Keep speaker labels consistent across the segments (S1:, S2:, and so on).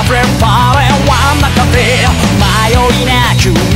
S1: Everybody 真ん中で迷いなく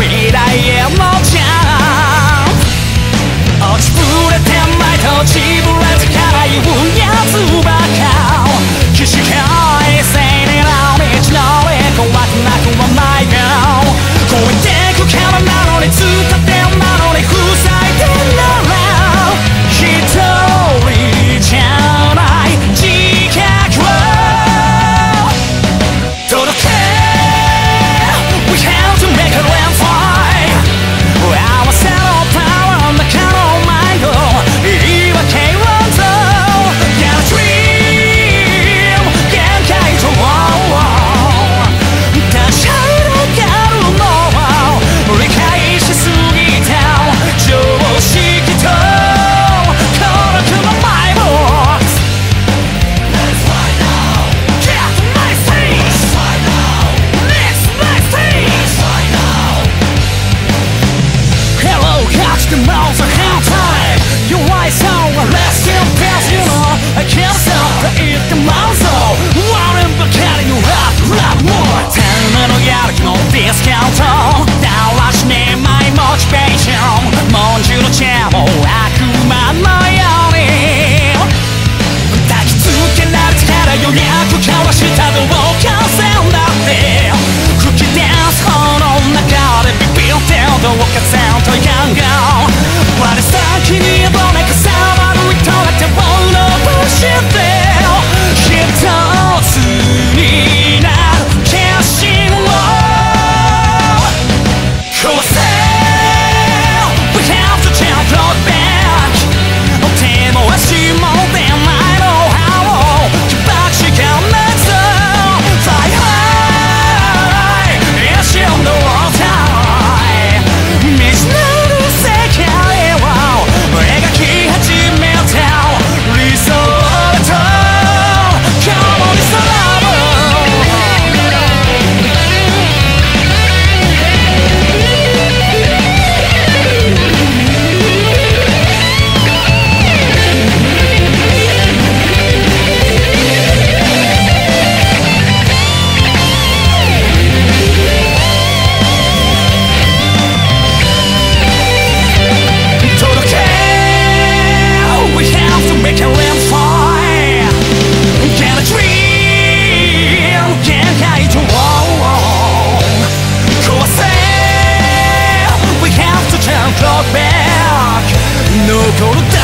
S1: って